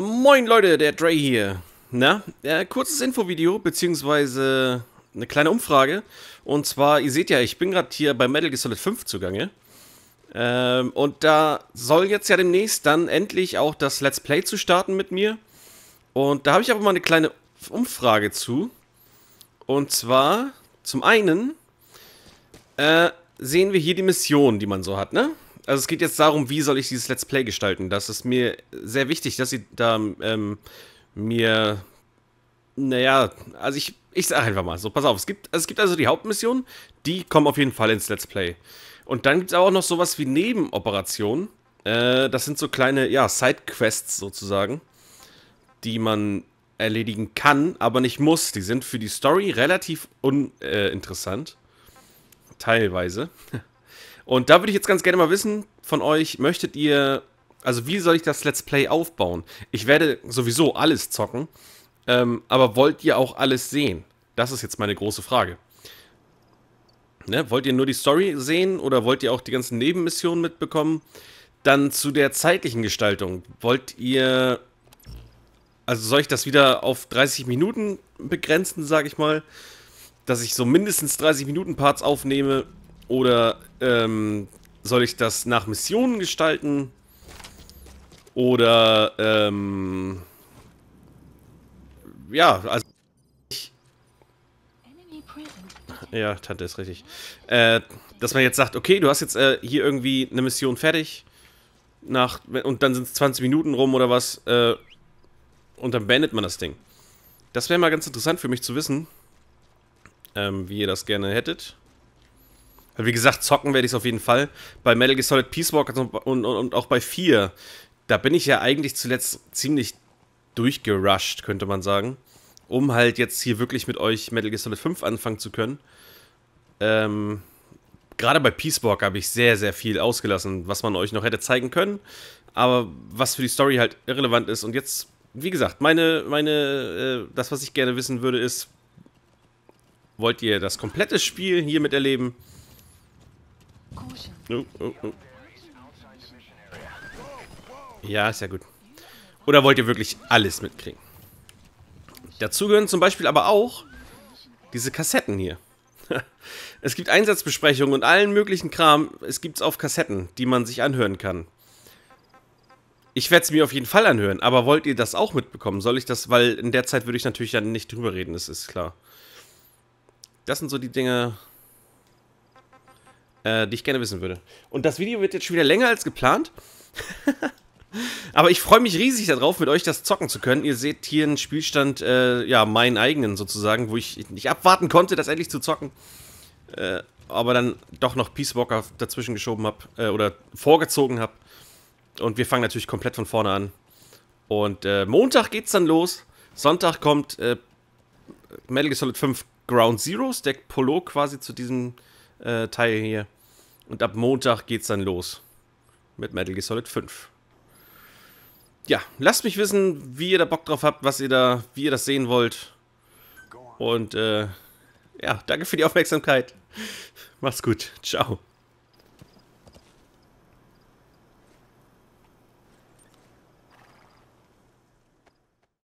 Moin Leute, der Dre hier. Na, äh, kurzes Infovideo, beziehungsweise eine kleine Umfrage. Und zwar, ihr seht ja, ich bin gerade hier bei Metal Gear Solid 5 zugange. Ähm, und da soll jetzt ja demnächst dann endlich auch das Let's Play zu starten mit mir. Und da habe ich aber mal eine kleine Umfrage zu. Und zwar, zum einen, äh, sehen wir hier die Mission, die man so hat, ne? Also es geht jetzt darum, wie soll ich dieses Let's Play gestalten. Das ist mir sehr wichtig, dass ihr da ähm, mir, naja, also ich, ich sage einfach mal so, pass auf, es gibt, also es gibt also die Hauptmission, die kommen auf jeden Fall ins Let's Play. Und dann gibt es auch noch sowas wie Nebenoperationen. Äh, das sind so kleine, ja, Sidequests sozusagen, die man erledigen kann, aber nicht muss. Die sind für die Story relativ uninteressant. Äh, Teilweise. Und da würde ich jetzt ganz gerne mal wissen von euch, möchtet ihr, also wie soll ich das Let's Play aufbauen? Ich werde sowieso alles zocken, ähm, aber wollt ihr auch alles sehen? Das ist jetzt meine große Frage. Ne? Wollt ihr nur die Story sehen oder wollt ihr auch die ganzen Nebenmissionen mitbekommen? Dann zu der zeitlichen Gestaltung. Wollt ihr, also soll ich das wieder auf 30 Minuten begrenzen, sage ich mal? Dass ich so mindestens 30 Minuten Parts aufnehme oder ähm, soll ich das nach Missionen gestalten? Oder, ähm, ja, also ich, ja, Tante ist richtig. Äh, dass man jetzt sagt, okay, du hast jetzt äh, hier irgendwie eine Mission fertig. Nach, und dann sind es 20 Minuten rum oder was. Äh, und dann beendet man das Ding. Das wäre mal ganz interessant für mich zu wissen, ähm, wie ihr das gerne hättet. Wie gesagt, zocken werde ich es auf jeden Fall. Bei Metal Gear Solid Peace Walker und, und, und auch bei 4, da bin ich ja eigentlich zuletzt ziemlich durchgerusht, könnte man sagen. Um halt jetzt hier wirklich mit euch Metal Gear Solid 5 anfangen zu können. Ähm, Gerade bei Peace Walker habe ich sehr, sehr viel ausgelassen, was man euch noch hätte zeigen können. Aber was für die Story halt irrelevant ist. Und jetzt, wie gesagt, meine, meine, äh, das, was ich gerne wissen würde, ist, wollt ihr das komplette Spiel hier miterleben? Oh, oh, oh. Ja, ist ja gut. Oder wollt ihr wirklich alles mitkriegen? Dazu gehören zum Beispiel aber auch diese Kassetten hier. es gibt Einsatzbesprechungen und allen möglichen Kram. Es gibt es auf Kassetten, die man sich anhören kann. Ich werde es mir auf jeden Fall anhören, aber wollt ihr das auch mitbekommen? Soll ich das, weil in der Zeit würde ich natürlich dann nicht drüber reden, das ist klar. Das sind so die Dinge, äh, die ich gerne wissen würde. Und das Video wird jetzt schon wieder länger als geplant. Aber ich freue mich riesig darauf, mit euch das zocken zu können. Ihr seht hier einen Spielstand, äh, ja, meinen eigenen sozusagen, wo ich nicht abwarten konnte, das endlich zu zocken. Äh, aber dann doch noch Peace Walker dazwischen geschoben habe, äh, oder vorgezogen habe. Und wir fangen natürlich komplett von vorne an. Und äh, Montag geht's dann los. Sonntag kommt äh, Metal Gear Solid 5 Ground Zeroes, der Polo quasi zu diesem äh, Teil hier. Und ab Montag geht's dann los. Mit Metal Gear Solid 5. Ja, lasst mich wissen, wie ihr da Bock drauf habt, was ihr da, wie ihr das sehen wollt. Und äh, ja, danke für die Aufmerksamkeit. Macht's gut. Ciao.